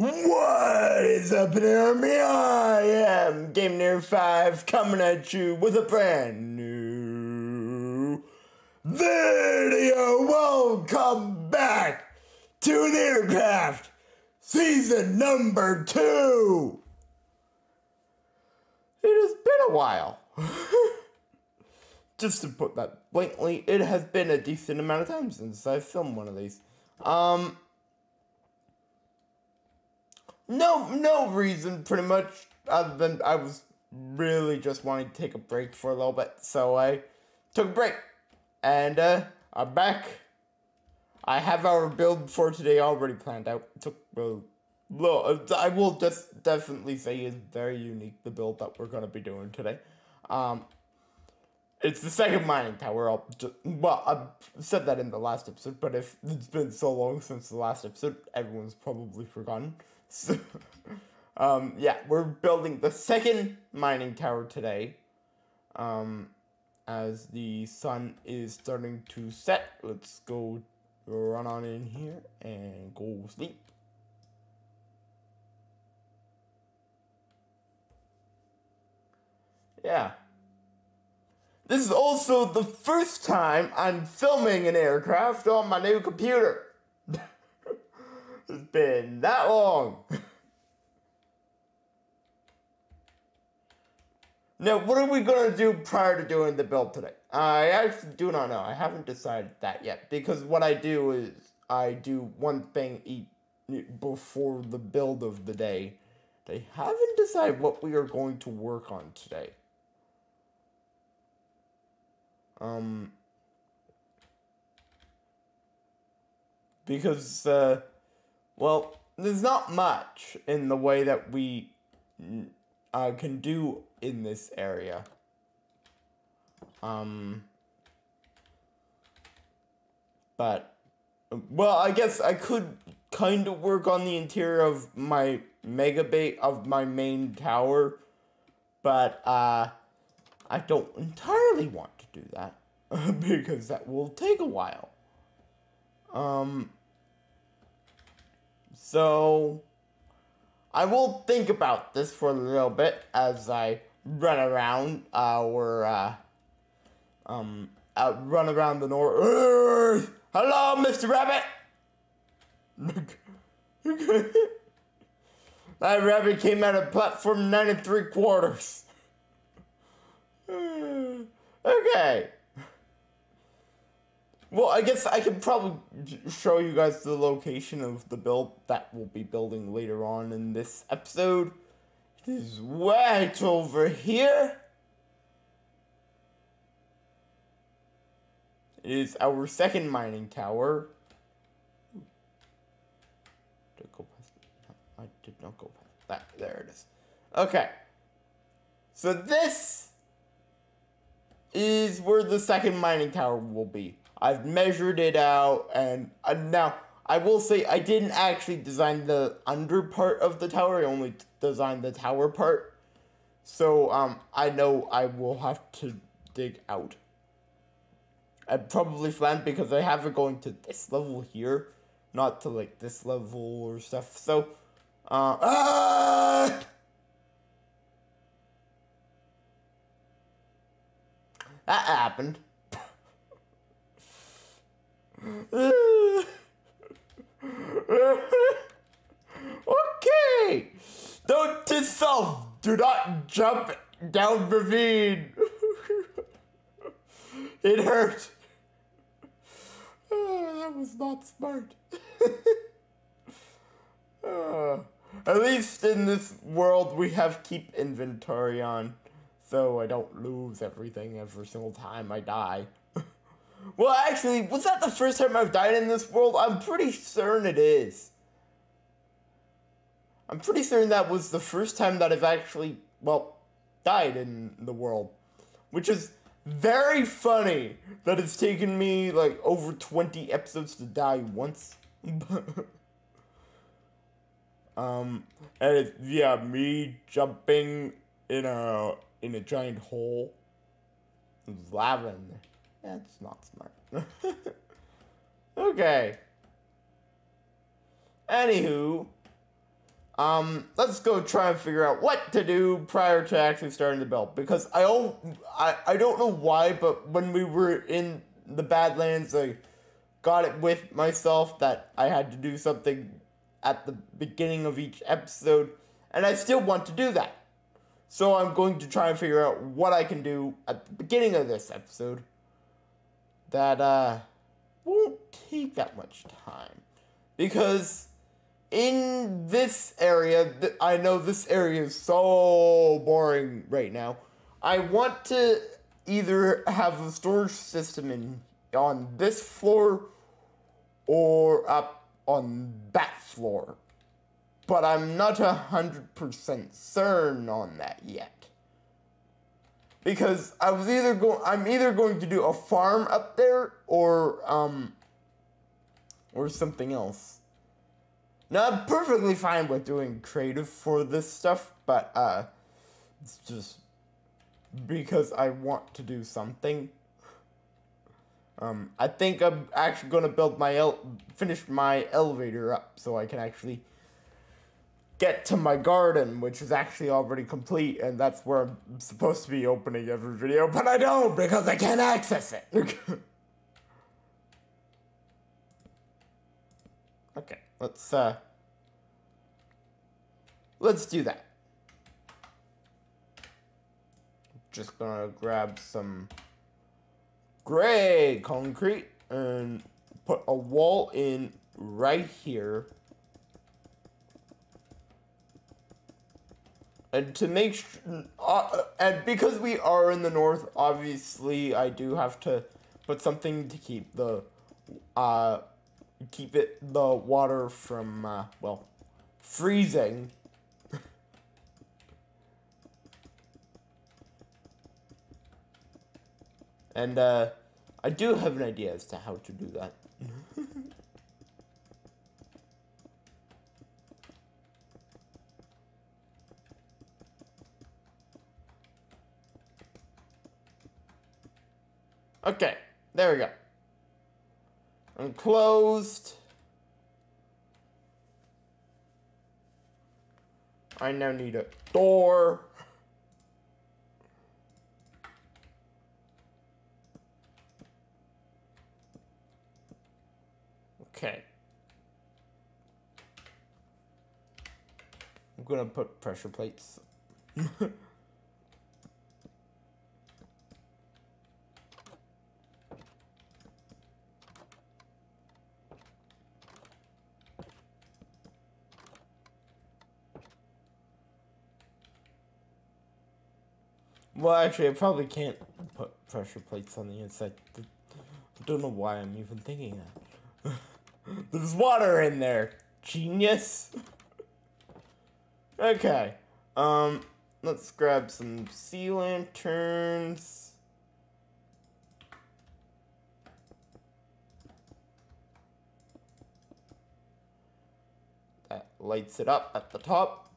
What is up me? I am Game Near 5 coming at you with a brand new video. Welcome back to Inator Craft season number two. It has been a while. Just to put that blatantly, it has been a decent amount of time since I filmed one of these. Um, no, no reason, pretty much, other than I was really just wanting to take a break for a little bit, so I took a break. And, uh, I'm back. I have our build for today already planned out. It took a little, I will just definitely say is very unique, the build that we're gonna be doing today. Um, it's the second mining tower. I'll just, well, I said that in the last episode, but if it's been so long since the last episode, everyone's probably forgotten. So, um, yeah, we're building the second mining tower today. Um, as the sun is starting to set, let's go run on in here and go sleep. Yeah. This is also the first time I'm filming Inator Craft on my new computer. It's been that long. now, what are we going to do prior to doing the build today? I actually do not know. I haven't decided that yet because what I do is I do one thing before the build of the day. They haven't decided what we are going to work on today. Um, because, uh, well, there's not much in the way that we uh, can do in this area. Um, but, well, I guess I could kind of work on the interior of my mega bait of my main tower, but, uh, I don't entirely want to do that because that will take a while. Um, so I will think about this for a little bit as I run around our, uh, um, uh, run around the north. Hello, Mr. Rabbit! that rabbit came out of platform nine and three quarters. okay. Well, I guess I can probably show you guys the location of the build that we'll be building later on in this episode. It is right over here. It is our second mining tower. Did go past I did not go past that. There it is. Okay. So this is where the second mining tower will be. I've measured it out and uh, now I will say I didn't actually design the under part of the tower. I only designed the tower part. So um, I know I will have to dig out. I probably planned because I have it going to this level here, not to like this level or stuff. So, uh, ah! That happened. okay. Note to self, do not jump down ravine. it hurt. Oh, that was not smart. uh, at least in this world we have keep inventory on so I don't lose everything every single time I die. Well, actually, was that the first time I've died in this world? I'm pretty certain it is. I'm pretty certain that was the first time that I've actually, well, died in the world. Which is very funny that it's taken me like over 20 episodes to die once. um, and it's, yeah, me jumping in a in a giant hole. There's lava in there. That's not smart. okay. Anywho, Um, let's go try and figure out what to do prior to actually starting the build because I don't, I, I don't know why, but when we were in the Badlands, I got it with myself that I had to do something at the beginning of each episode, and I still want to do that. So I'm going to try and figure out what I can do at the beginning of this episode that uh won't take that much time because in this area, th- I know this area is so boring right now. I want to either have a storage system in on this floor or up on that floor. But I'm not a hundred percent certain on that yet. Because I was either going I'm either going to do a farm up there or um or something else. Now I'm perfectly fine with doing creative for this stuff, but uh it's just because I want to do something. Um, I think I'm actually gonna build my el- finish my elevator up so I can actually get to my garden, which is actually already complete, and that's where I'm supposed to be opening every video, but I don't because I can't access it. okay, let's uh, let's do that. Just gonna grab some gray concrete and put a wall in right here. And to make uh, and because we are in the north, obviously I do have to put something to keep the, uh, keep it, the water from, uh, well, freezing. and, uh, I do have an idea as to how to do that. okay, there we go. Enclosed. I now need a door. Okay. I'm gonna put pressure plates. well, actually, I probably can't put pressure plates on the inside. I don't know why I'm even thinking that. There's water in there. Genius. okay. Um, let's grab some sea lanterns. That lights it up at the top.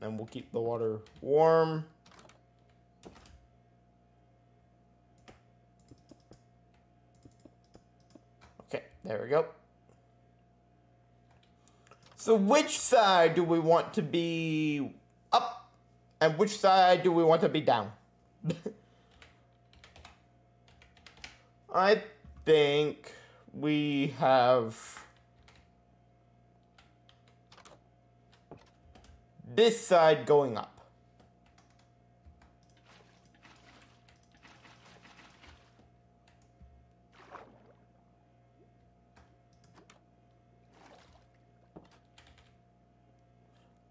And we'll keep the water warm. Okay, there we go. So which side do we want to be up and which side do we want to be down? I think we have this side going up.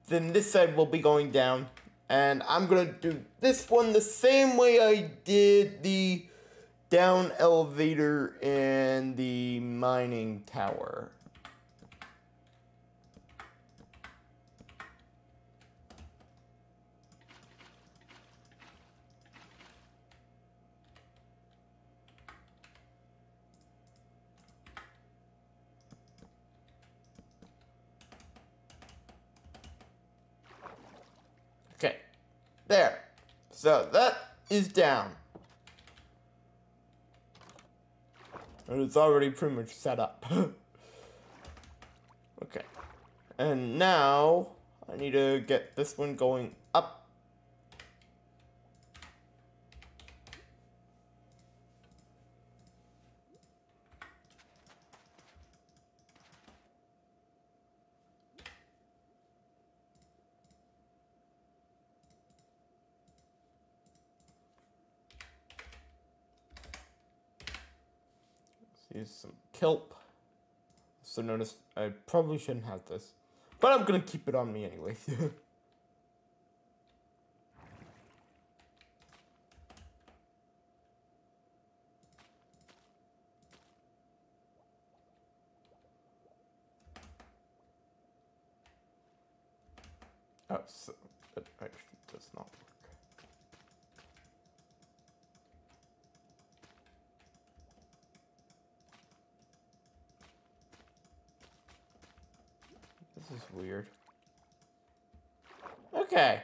Then this side will be going down. And I'm gonna do this one the same way I did the down elevator and the mining tower. Okay, there. So that is down. And it's already pretty much set up. okay. And now I need to get this one going up. Use some kelp. So notice I probably shouldn't have this. But I'm gonna keep it on me anyway. oh, so it actually does not work. This is weird. Okay.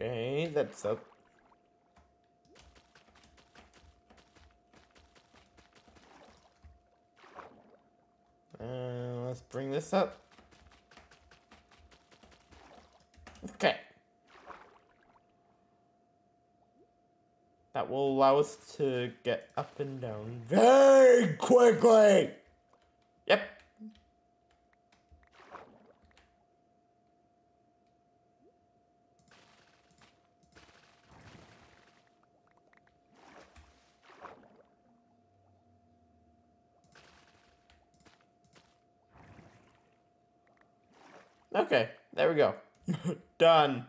Okay, that's up. Uh, let's bring this up. Okay. That will allow us to get up and down very quickly. Yep. Okay, there we go. Done.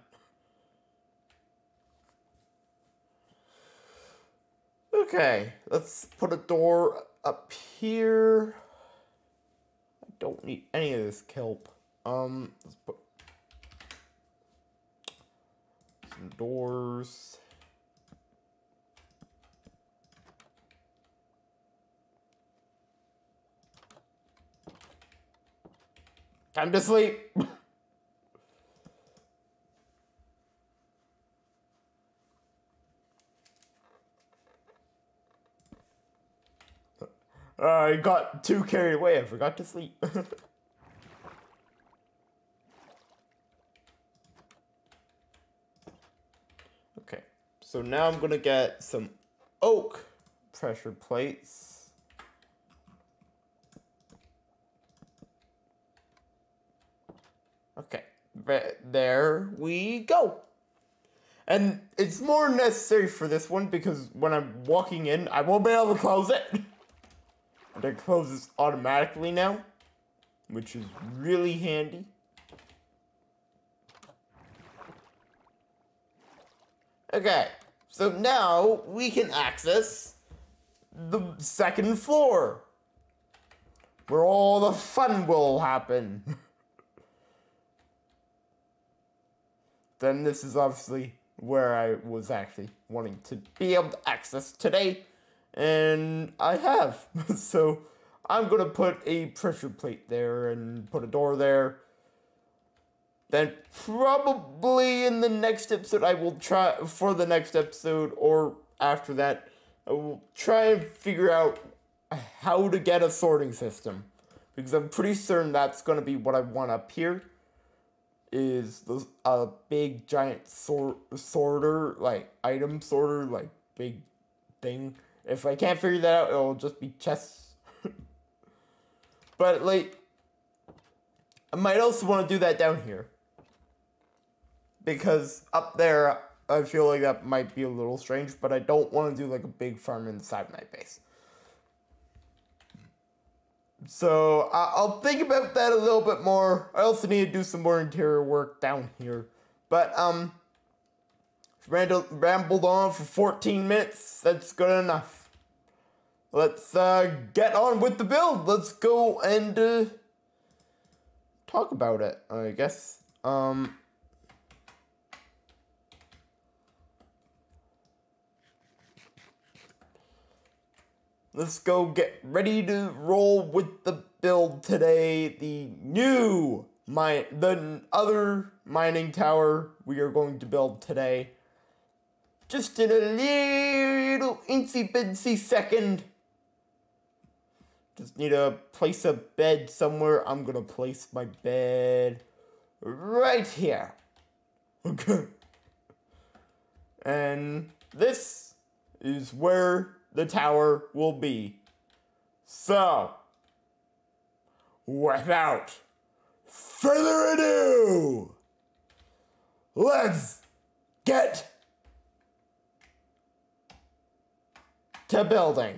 Okay, let's put a door up here. I don't need any of this kelp. Um, let's put some doors. Time to sleep. Uh, I got too carried away. I forgot to sleep. okay, so now I'm gonna get some oak pressure plates. Okay, there we go. And it's more necessary for this one because when I'm walking in, I won't be able to close it. It closes automatically now, which is really handy. Okay, so now we can access the second floor, where all the fun will happen. then this is obviously where I was actually wanting to be able to access today and I have. so I'm gonna put a pressure plate there and put a door there. Then probably in the next episode I will try for the next episode or after that I will try and figure out how to get a sorting system because I'm pretty certain that's gonna be what I want up here. Is the a big giant sort sorter like item sorter like big thing if I can't figure that out, it'll just be chests. but, like, I might also want to do that down here. Because up there, I feel like that might be a little strange, but I don't want to do, like, a big farm inside my base. So, I'll think about that a little bit more. I also need to do some more interior work down here. But, um, Randall rambled on for 14 minutes. That's good enough. Let's uh, get on with the build. Let's go and uh, talk about it, I guess. Um, let's go get ready to roll with the build today. The new mine, the other mining tower we are going to build today. Just in a little incy bitsy second. Just need to place a bed somewhere. I'm gonna place my bed right here. Okay. And this is where the tower will be. So, without further ado, let's get to building.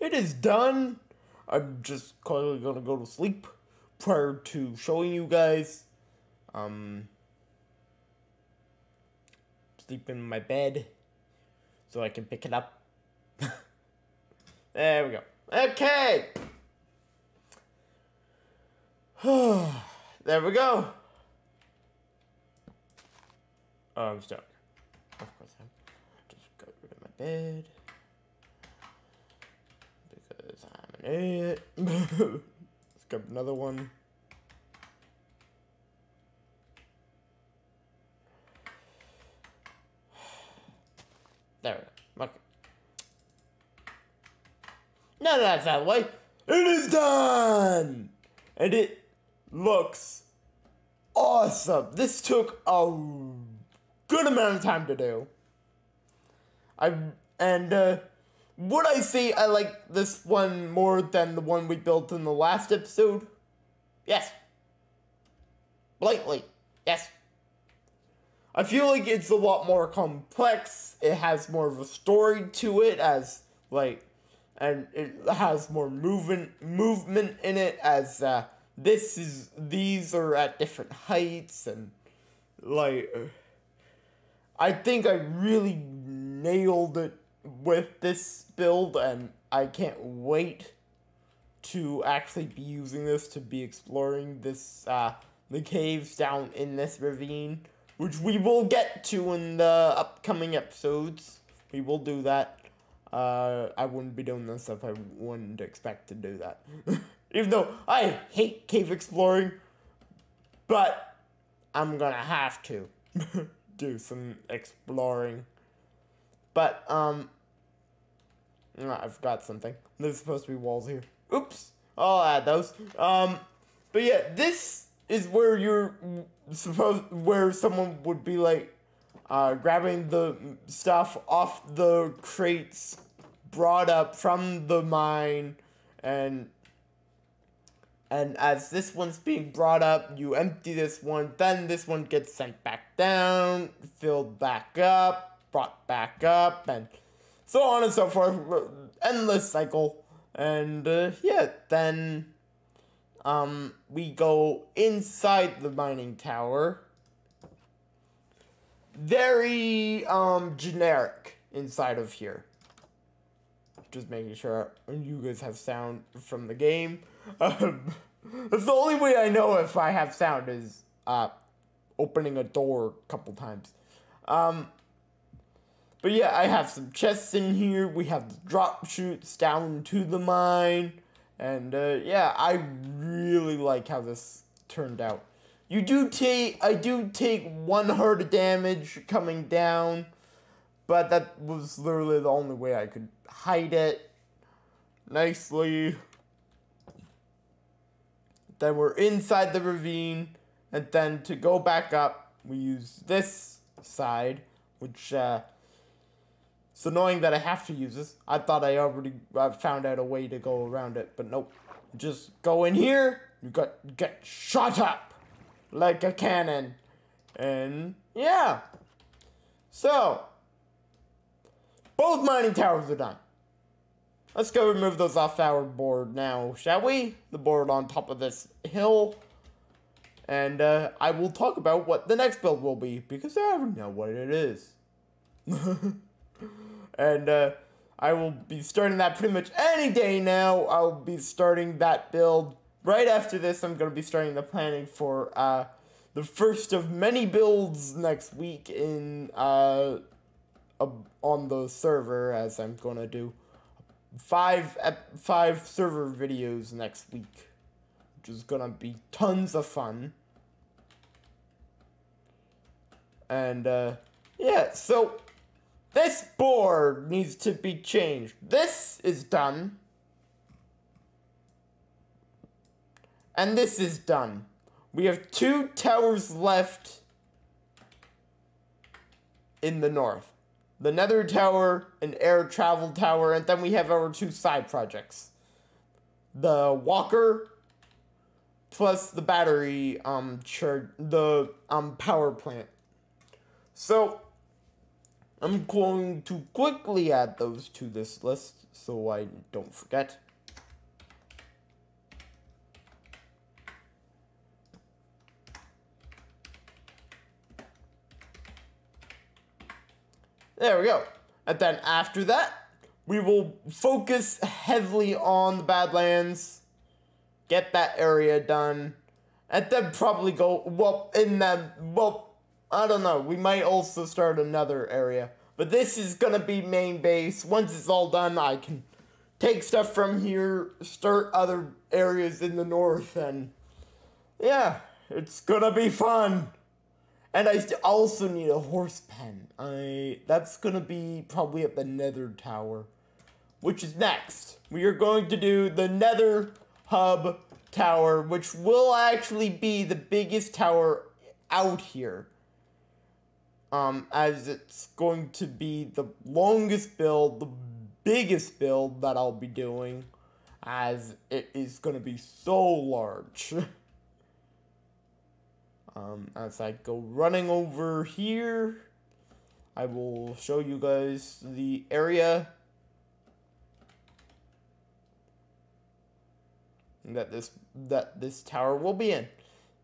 It is done. I'm just clearly gonna go to sleep prior to showing you guys. Um, sleep in my bed so I can pick it up. there we go. Okay. there we go. Oh, I'm stuck. Of course, I'm just got rid of my bed because I'm an idiot. Let's grab another one. There we go. Okay. Now that's out of the way, it is done! And it looks awesome. This took a good amount of time to do. I and uh, would I say I like this one more than the one we built in the last episode? Yes. Blatantly, yes. I feel like it's a lot more complex. It has more of a story to it as like and it has more movement movement in it as uh, this is these are at different heights and like I think I really nailed it with this build and I can't wait to actually be using this to be exploring this uh the caves down in this ravine which we will get to in the upcoming episodes. We will do that. Uh, I wouldn't be doing this if I wouldn't expect to do that. Even though I hate cave exploring, but I'm gonna have to do some exploring. But, um, I've got something. There's supposed to be walls here. Oops! I'll add those. Um, but yeah, this is where you're supposed where someone would be like uh, grabbing the stuff off the crates brought up from the mine and and as this one's being brought up you empty this one then this one gets sent back down filled back up brought back up and so on and so forth endless cycle and uh, yeah then um, we go inside the mining tower. Very um, generic inside of here. Just making sure you guys have sound from the game. Um, that's the only way I know if I have sound is uh, opening a door a couple times. Um, but yeah, I have some chests in here. We have the drop chutes down to the mine. And uh, yeah, I really like how this turned out. You do take, I do take one heart of damage coming down, but that was literally the only way I could hide it nicely. Then we're inside the ravine, and then to go back up, we use this side, which uh, it's knowing that I have to use this. I thought I already uh, found out a way to go around it, but nope. Just go in here, you got get shot up like a cannon. And yeah. So, both mining towers are done. Let's go remove those off our board now, shall we? The board on top of this hill. And uh, I will talk about what the next build will be, because I already know what it is. and uh, I will be starting that pretty much any day now. I'll be starting that build right after this. I'm gonna be starting the planning for uh, the first of many builds next week in uh, on the server, as I'm gonna do five five server videos next week, which is gonna be tons of fun. And uh, yeah, so this board needs to be changed. This is done. And this is done. We have two towers left in the north. The nether tower, an air travel tower, and then we have our two side projects. The walker plus the battery um the um power plant. So I'm going to quickly add those to this list so I don't forget. There we go. And then after that, we will focus heavily on the Badlands, get that area done, and then probably go, well, in that, well, I don't know, we might also start another area. But this is gonna be main base. Once it's all done, I can take stuff from here, start other areas in the north, and yeah, it's gonna be fun. And I also need a horse pen. I that's gonna be probably at the Nether Tower, which is next. We are going to do the Nether Hub Tower, which will actually be the biggest tower out here. Um, as it's going to be the longest build, the biggest build that I'll be doing, as it is going to be so large. Um, as I go running over here, I will show you guys the area that this that this tower will be in.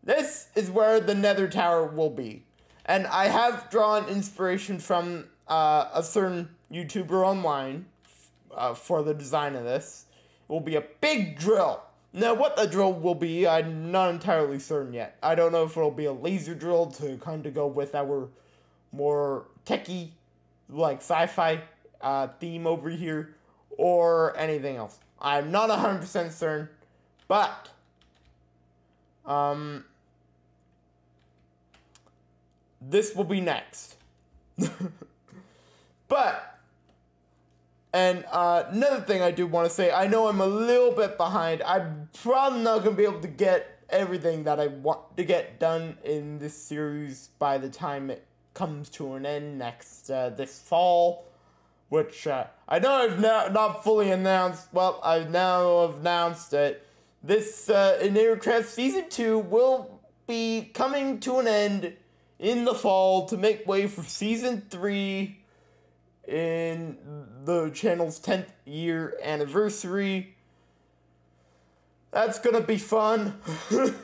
This is where the Nether Tower will be, and I have drawn inspiration from uh, a certain YouTuber online uh, for the design of this. It will be a big drill now, what the drill will be, I'm not entirely certain yet. I don't know if it'll be a laser drill to kind of go with our more techie, like sci-fi uh, theme over here, or anything else. I'm not 100% certain, but um, this will be next. but and uh, another thing I do want to say, I know I'm a little bit behind. I'm probably not going to be able to get everything that I want to get done in this series by the time it comes to an end next uh, this fall. Which uh, I know I've now not fully announced. Well, I now announced that this uh, Inator Craft Season 2 will be coming to an end in the fall to make way for Season 3 in the channel's 10th year anniversary. That's gonna be fun.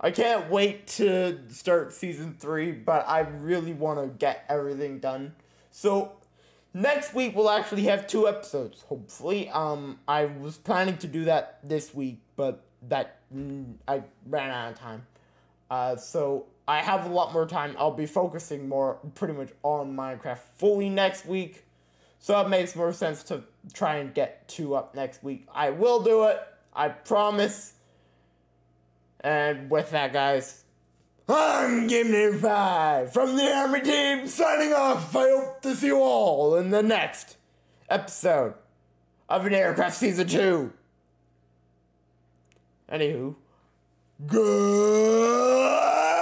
I can't wait to start season 3, but I really want to get everything done. So, next week we'll actually have two episodes, hopefully. Um, I was planning to do that this week, but that, mm, I ran out of time. Uh, so I have a lot more time. I'll be focusing more pretty much on Minecraft fully next week. So it makes more sense to try and get two up next week. I will do it. I promise. And with that, guys, I'm Gimnir 5 from the Army Team signing off. I hope to see you all in the next episode of Inator Craft Season 2. Anywho, good.